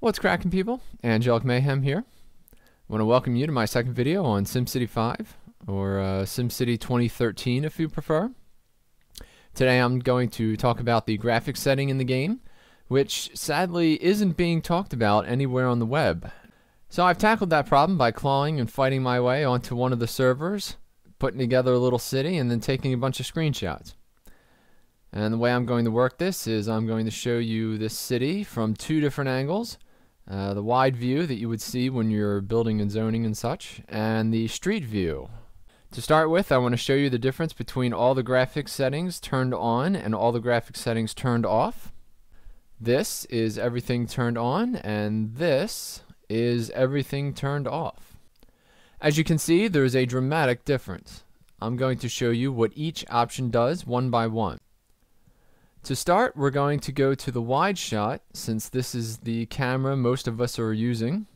What's cracking people? Angelik Mayhem here. I want to welcome you to my second video on SimCity 5, or uh, SimCity 2013 if you prefer. Today I'm going to talk about the graphics setting in the game, which sadly isn't being talked about anywhere on the web. So I've tackled that problem by clawing and fighting my way onto one of the servers, putting together a little city, and then taking a bunch of screenshots. And the way I'm going to work this is I'm going to show you this city from two different angles uh, the wide view that you would see when you're building and zoning and such, and the street view. To start with, I want to show you the difference between all the graphics settings turned on and all the graphics settings turned off. This is everything turned on, and this is everything turned off. As you can see, there is a dramatic difference. I'm going to show you what each option does one by one. To start, we're going to go to the wide shot, since this is the camera most of us are using.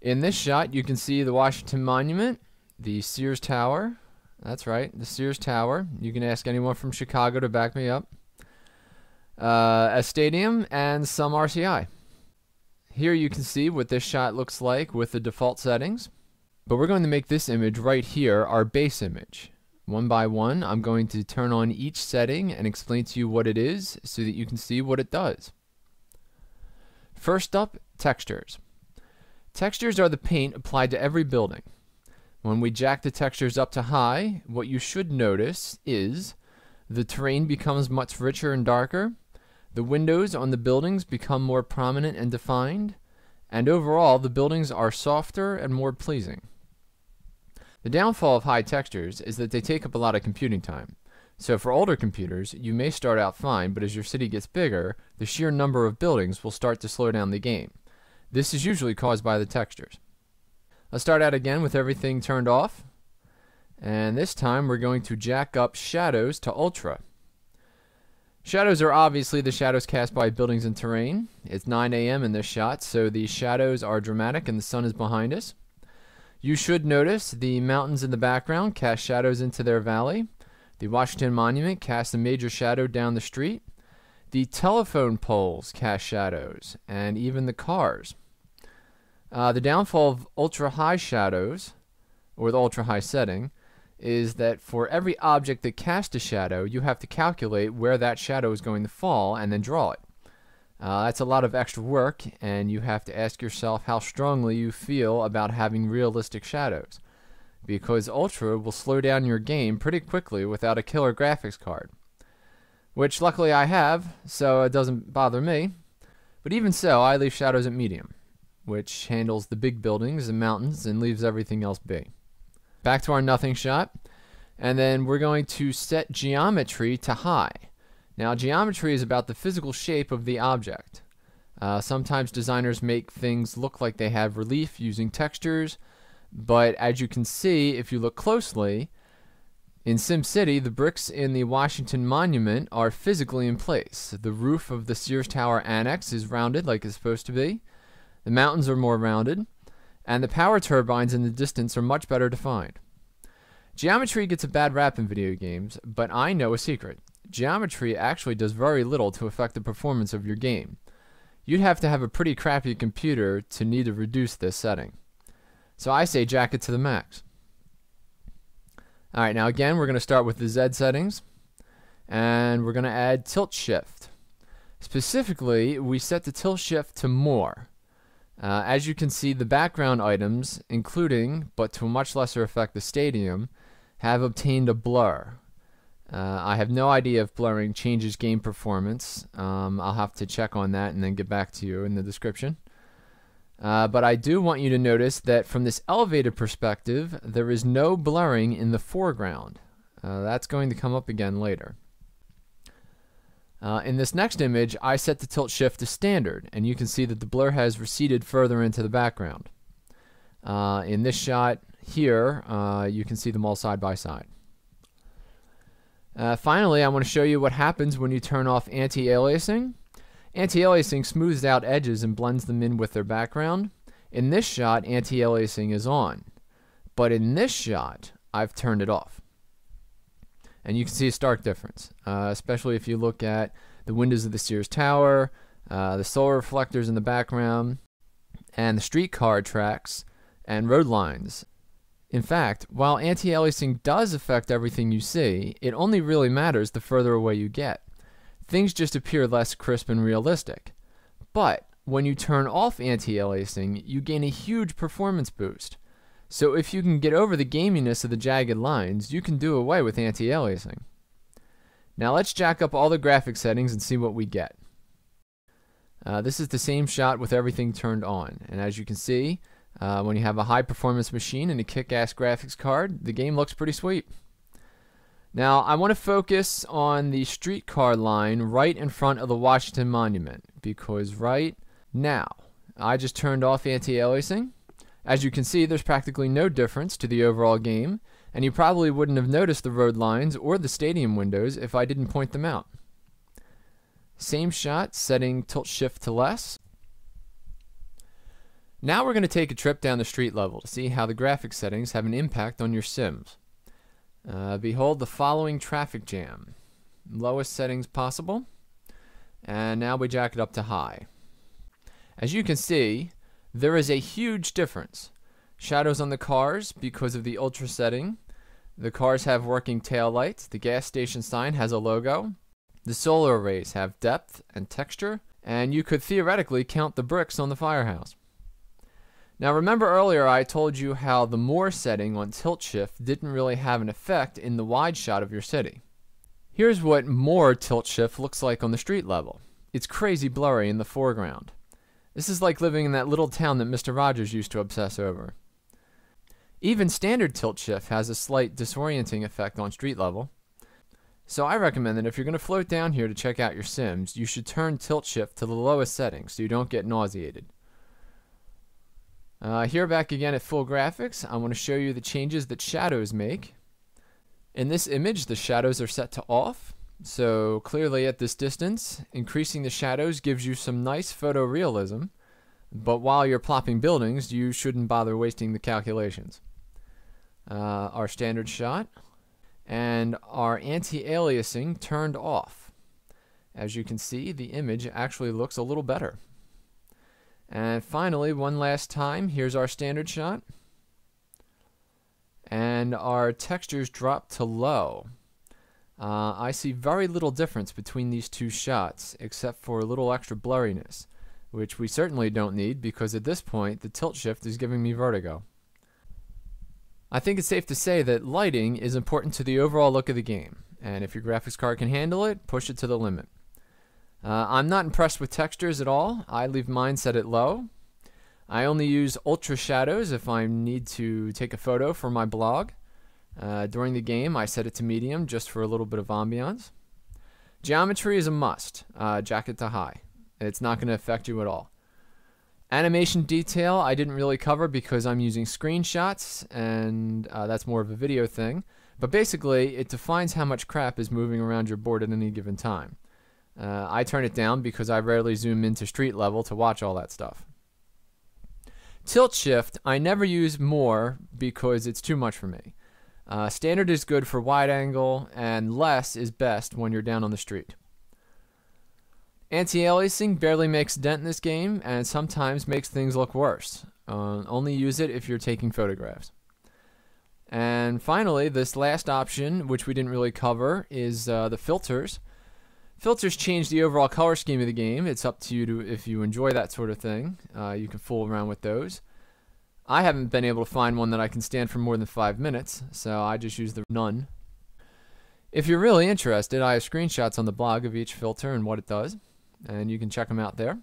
In this shot, you can see the Washington Monument, the Sears Tower, that's right, the Sears Tower. You can ask anyone from Chicago to back me up. Uh, a stadium, and some RCI. Here you can see what this shot looks like with the default settings. But we're going to make this image right here our base image. One by one, I'm going to turn on each setting and explain to you what it is so that you can see what it does. First up, textures. Textures are the paint applied to every building. When we jack the textures up to high, what you should notice is the terrain becomes much richer and darker, the windows on the buildings become more prominent and defined, and overall the buildings are softer and more pleasing. The downfall of high textures is that they take up a lot of computing time. So for older computers, you may start out fine, but as your city gets bigger, the sheer number of buildings will start to slow down the game. This is usually caused by the textures. Let's start out again with everything turned off. And this time we're going to jack up shadows to ultra. Shadows are obviously the shadows cast by buildings and terrain. It's 9 a.m. in this shot, so the shadows are dramatic and the sun is behind us. You should notice the mountains in the background cast shadows into their valley. The Washington Monument casts a major shadow down the street. The telephone poles cast shadows, and even the cars. Uh, the downfall of ultra high shadows, or the ultra high setting, is that for every object that casts a shadow, you have to calculate where that shadow is going to fall and then draw it. Uh, that's a lot of extra work, and you have to ask yourself how strongly you feel about having realistic shadows. Because Ultra will slow down your game pretty quickly without a killer graphics card. Which luckily I have, so it doesn't bother me. But even so, I leave shadows at medium, which handles the big buildings and mountains and leaves everything else be. Back to our nothing shot, and then we're going to set geometry to high. Now, geometry is about the physical shape of the object. Uh, sometimes designers make things look like they have relief using textures, but as you can see, if you look closely, in SimCity, the bricks in the Washington Monument are physically in place. The roof of the Sears Tower Annex is rounded like it's supposed to be. The mountains are more rounded, and the power turbines in the distance are much better defined. Geometry gets a bad rap in video games, but I know a secret geometry actually does very little to affect the performance of your game. You'd have to have a pretty crappy computer to need to reduce this setting. So I say jack it to the max. Alright, now again, we're going to start with the Z settings. And we're going to add tilt shift. Specifically, we set the tilt shift to more. Uh, as you can see, the background items, including, but to a much lesser effect, the stadium, have obtained a blur. Uh, I have no idea if blurring changes game performance. Um, I'll have to check on that and then get back to you in the description. Uh, but I do want you to notice that from this elevated perspective, there is no blurring in the foreground. Uh, that's going to come up again later. Uh, in this next image, I set the tilt shift to standard, and you can see that the blur has receded further into the background. Uh, in this shot here, you can see them all side by side. Uh, finally, I want to show you what happens when you turn off anti-aliasing. Anti-aliasing smooths out edges and blends them in with their background. In this shot, anti-aliasing is on. But in this shot, I've turned it off. And you can see a stark difference, uh, especially if you look at the windows of the Sears Tower, uh, the solar reflectors in the background, and the streetcar tracks and road lines. In fact, while anti-aliasing does affect everything you see, it only really matters the further away you get. Things just appear less crisp and realistic. But when you turn off anti-aliasing, you gain a huge performance boost. So if you can get over the gaminess of the jagged lines, you can do away with anti-aliasing. Now let's jack up all the graphic settings and see what we get. Uh, this is the same shot with everything turned on. And as you can see, uh, when you have a high performance machine and a kick-ass graphics card, the game looks pretty sweet. Now, I want to focus on the streetcar line right in front of the Washington Monument because right now, I just turned off anti-aliasing. As you can see, there's practically no difference to the overall game, and you probably wouldn't have noticed the road lines or the stadium windows if I didn't point them out. Same shot, setting tilt shift to less. Now we're going to take a trip down the street level to see how the graphic settings have an impact on your sims. Uh, behold the following traffic jam. Lowest settings possible. And now we jack it up to high. As you can see, there is a huge difference. Shadows on the cars because of the ultra setting. The cars have working tail lights. The gas station sign has a logo. The solar arrays have depth and texture. And you could theoretically count the bricks on the firehouse. Now remember earlier I told you how the more setting on tilt shift didn't really have an effect in the wide shot of your city. Here's what more tilt shift looks like on the street level. It's crazy blurry in the foreground. This is like living in that little town that Mr. Rogers used to obsess over. Even standard tilt shift has a slight disorienting effect on street level. So I recommend that if you're going to float down here to check out your sims, you should turn tilt shift to the lowest setting so you don't get nauseated. Uh, here back again at full graphics, I want to show you the changes that shadows make. In this image, the shadows are set to off. So clearly at this distance, increasing the shadows gives you some nice photorealism. But while you're plopping buildings, you shouldn't bother wasting the calculations. Uh, our standard shot and our anti-aliasing turned off. As you can see, the image actually looks a little better. And finally, one last time, here's our standard shot. And our textures drop to low. Uh, I see very little difference between these two shots, except for a little extra blurriness, which we certainly don't need because at this point the tilt shift is giving me vertigo. I think it's safe to say that lighting is important to the overall look of the game, and if your graphics card can handle it, push it to the limit. Uh, I'm not impressed with textures at all. I leave mine set at low. I only use ultra shadows if I need to take a photo for my blog. Uh, during the game, I set it to medium just for a little bit of ambiance. Geometry is a must. Uh, jack it to high. It's not going to affect you at all. Animation detail I didn't really cover because I'm using screenshots and uh, that's more of a video thing. But basically, it defines how much crap is moving around your board at any given time. Uh, I turn it down because I rarely zoom into street level to watch all that stuff. Tilt shift, I never use more because it's too much for me. Uh, standard is good for wide angle, and less is best when you're down on the street. Anti-aliasing barely makes a dent in this game, and sometimes makes things look worse. Uh, only use it if you're taking photographs. And finally, this last option, which we didn't really cover, is uh, the filters. Filters change the overall color scheme of the game. It's up to you to if you enjoy that sort of thing. Uh, you can fool around with those. I haven't been able to find one that I can stand for more than five minutes, so I just use the none. If you're really interested, I have screenshots on the blog of each filter and what it does, and you can check them out there.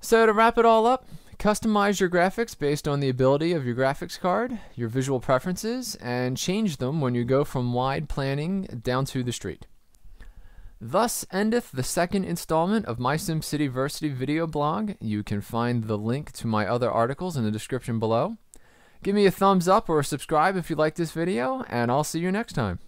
So to wrap it all up, customize your graphics based on the ability of your graphics card, your visual preferences, and change them when you go from wide planning down to the street. Thus endeth the second installment of my SimCity Versity video blog. You can find the link to my other articles in the description below. Give me a thumbs up or subscribe if you like this video, and I'll see you next time.